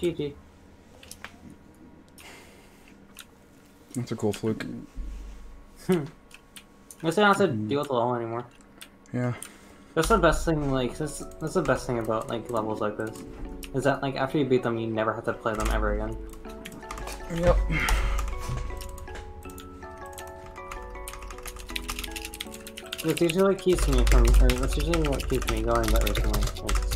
GG. That's a cool fluke. Hmm. guess I don't have to mm-hmm. deal with it level anymore. Yeah. That's the best thing, like, that's, that's the best thing about, like, levels like this. Is that, like, after you beat them, you never have to play them ever again. Yep. That's usually what keeps me from, or that's usually what keeps me going, but recently, like.